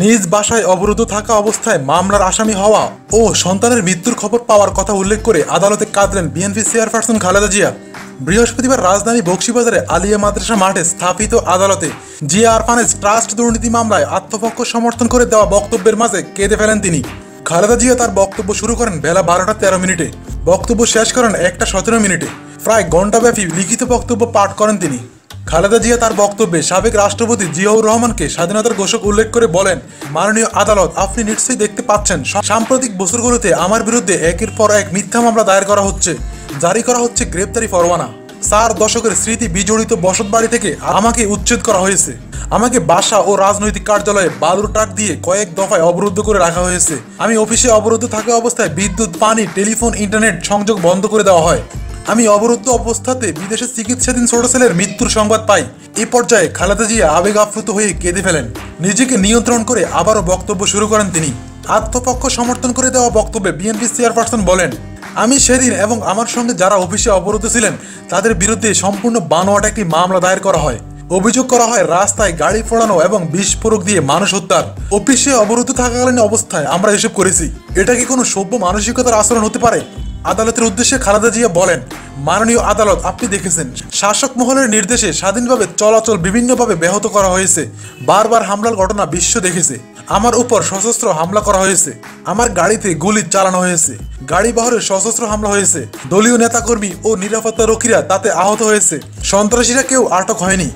নিজ বাসায় অবরুদ্ধ থাকা অবস্থায় মামলার আসামি হওয়া ও সন্তানের মৃত্যুর খবর পাওয়ার কথা উল্লেখ করে আদালতে কাঁদলেন বিএনপি চেয়ারপারসন খালেদা জিয়া। বৃহস্পতিবার রাজধানী বক্সিবাজারে আলিয়া মাদ্রাসা মাঠে স্থাপিত আদালতে জিয়া আরফানেজ ট্রাস্ট দুর্নীতি মামলায় আত্মপক্ষ সমর্থন করে দেওয়া বক্তব্যের মাঝে কেঁদে ফেলেন তিনি। খালেদা জিয়া তার বক্তব্য শুরু করেন বেলা বারোটা তেরো মিনিটে। বক্তব্য শেষ করেন একটা সতেরো মিনিটে। প্রায় ঘণ্টাব্যাপী লিখিত বক্তব্য পাঠ করেন তিনি। খালেদা জিয়া তার বক্তব্যে সাবেক রাষ্ট্রপতি জিয়াউর রহমানকে স্বাধীনতার ঘোষক উল্লেখ করে বলেন, মাননীয় আদালত, আপনি নিশ্চয়ই দেখতে পাচ্ছেন সাম্প্রতিক বছরগুলোতে আমার বিরুদ্ধে একের পর এক মিথ্যা মামলা দায়ের করা হচ্ছে। জারি করা হচ্ছে গ্রেপ্তারি পরোয়ানা। চার দশকের স্মৃতি বিজড়িত বসত বাড়ি থেকে আমাকে উচ্ছেদ করা হয়েছে। আমাকে বাসা ও রাজনৈতিক কার্যালয়ে বালুর ট্রাক দিয়ে কয়েক দফায় অবরুদ্ধ করে রাখা হয়েছে। আমি অফিসে অবরুদ্ধ থাকা অবস্থায় বিদ্যুৎ, পানি, টেলিফোন, ইন্টারনেট সংযোগ বন্ধ করে দেওয়া হয়। আমি অবরুদ্ধ অবস্থাতে বিদেশে চিকিৎসাধীন ছোট ছেলের মৃত্যুর সংবাদ পাই। এই পর্যায়ে খালেদা জিয়া আবেগ আপ্লুত হয়ে কেঁদে ফেলেন। নিজেকে নিয়ন্ত্রণ করে আবারও বক্তব্য শুরু করেন তিনি। আত্মপক্ষ সমর্থন করে দেওয়া বক্তব্যে বিএনপি চেয়ারপারসন বলেন, আমি সেদিন এবং আমার সঙ্গে যারা অফিসে অবরুদ্ধ ছিলেন, তাদের বিরুদ্ধে সম্পূর্ণ বানোয়াট একটি মামলা দায়ের করা হয়। অভিযোগ করা হয়, রাস্তায় গাড়ি ফোড়ানো এবং বিস্ফোরক দিয়ে মানুষ হত্যার। অফিসে অবরুদ্ধ থাকাকালীন অবস্থায় আমরা এসব করেছি। এটা কি কোনো সভ্য মানসিকতার আচরণ হতে পারে? আদালতের উদ্দেশ্যে খালেদা জিয়া বলেন, মাননীয় আদালত, আপনি দেখেছেন, শাসক মহলের নির্দেশে স্বাধীনভাবে চলাচল বিভিন্নভাবে ব্যাহত করা হয়েছে। বারবার হামলার ঘটনা বিশ্ব দেখেছে। আমার উপর সশস্ত্র হামলা করা হয়েছে। আমার গাড়িতে গুলি চালানো হয়েছে। গাড়ি বহরে সশস্ত্র হামলা হয়েছে। দলীয় নেতাকর্মী ও নিরাপত্তা রক্ষীরা তাতে আহত হয়েছে। সন্ত্রাসীরা কেউ আটক হয়নি।